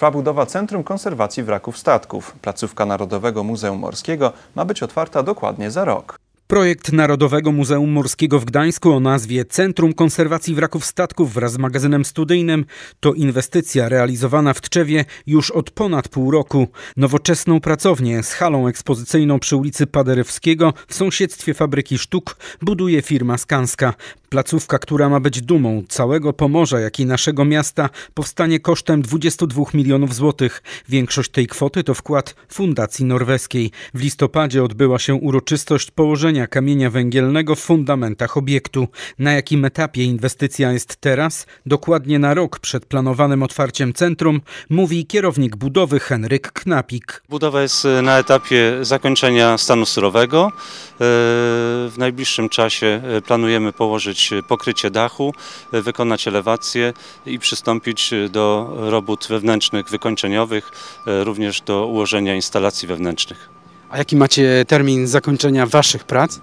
Trwa budowa Centrum Konserwacji Wraków Statków. Placówka Narodowego Muzeum Morskiego ma być otwarta dokładnie za rok. Projekt Narodowego Muzeum Morskiego w Gdańsku o nazwie Centrum Konserwacji Wraków Statków wraz z magazynem studyjnym to inwestycja realizowana w Tczewie już od ponad pół roku. Nowoczesną pracownię z halą ekspozycyjną przy ulicy Paderewskiego w sąsiedztwie fabryki sztuk buduje firma Skanska. Placówka, która ma być dumą całego Pomorza, jak i naszego miasta, powstanie kosztem 22 milionów złotych. Większość tej kwoty to wkład Fundacji Norweskiej. W listopadzie odbyła się uroczystość położenia kamienia węgielnego w fundamentach obiektu. Na jakim etapie inwestycja jest teraz? Dokładnie na rok przed planowanym otwarciem centrum, mówi kierownik budowy Henryk Knapik. Budowa jest e, na etapie zakończenia stanu surowego. E, w najbliższym czasie e, planujemy położyć pokrycie dachu, wykonać elewację i przystąpić do robót wewnętrznych, wykończeniowych, również do ułożenia instalacji wewnętrznych. A jaki macie termin zakończenia Waszych prac?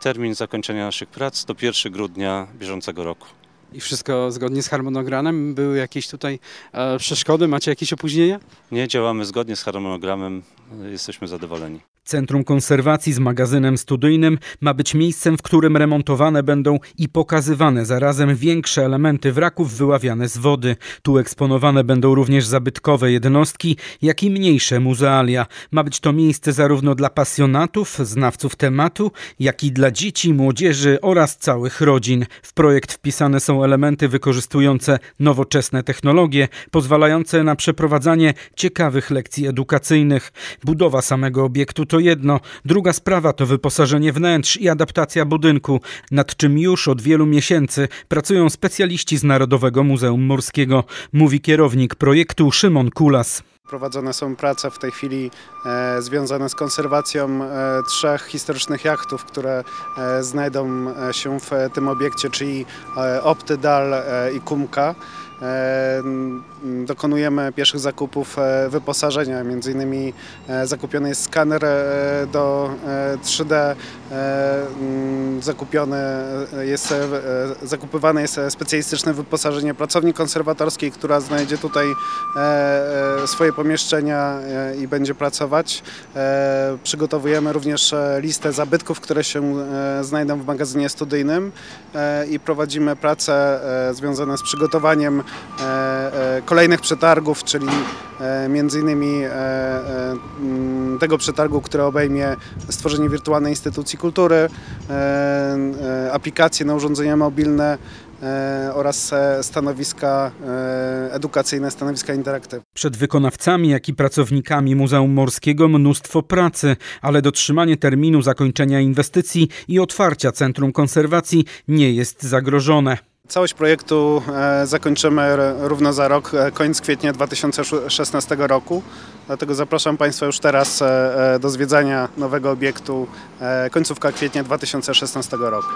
Termin zakończenia naszych prac to 1 grudnia bieżącego roku. I wszystko zgodnie z harmonogramem? Były jakieś tutaj e, przeszkody? Macie jakieś opóźnienia? Nie, działamy zgodnie z harmonogramem. Jesteśmy zadowoleni. Centrum Konserwacji z magazynem studyjnym ma być miejscem, w którym remontowane będą i pokazywane zarazem większe elementy wraków wyławiane z wody. Tu eksponowane będą również zabytkowe jednostki, jak i mniejsze muzealia. Ma być to miejsce zarówno dla pasjonatów, znawców tematu, jak i dla dzieci, młodzieży oraz całych rodzin. W projekt wpisane są elementy wykorzystujące nowoczesne technologie, pozwalające na przeprowadzanie ciekawych lekcji edukacyjnych. Budowa samego obiektu to jedno, druga sprawa to wyposażenie wnętrz i adaptacja budynku, nad czym już od wielu miesięcy pracują specjaliści z Narodowego Muzeum Morskiego, mówi kierownik projektu Szymon Kulas. Prowadzone są prace w tej chwili e, związane z konserwacją e, trzech historycznych jachtów, które e, znajdą się w tym obiekcie, czyli Optydal i Kumka. E, dokonujemy pierwszych zakupów e, wyposażenia, między innymi e, zakupiony jest skaner do e, 3D, e, mm, zakupione jest, zakupywane jest specjalistyczne wyposażenie pracowni konserwatorskiej, która znajdzie tutaj swoje pomieszczenia i będzie pracować. Przygotowujemy również listę zabytków, które się znajdą w magazynie studyjnym i prowadzimy prace związane z przygotowaniem kolejnych przetargów, czyli e, między innymi e, e, tego przetargu, który obejmie stworzenie wirtualnej instytucji kultury, e, e, aplikacje na urządzenia mobilne e, oraz e, stanowiska e, edukacyjne, stanowiska interaktywne. Przed wykonawcami, jak i pracownikami Muzeum Morskiego mnóstwo pracy, ale dotrzymanie terminu zakończenia inwestycji i otwarcia Centrum Konserwacji nie jest zagrożone. Całość projektu e, zakończymy równo za rok, e, koniec kwietnia 2016 roku. Dlatego zapraszam Państwa już teraz e, do zwiedzania nowego obiektu końcówka kwietnia 2016 roku.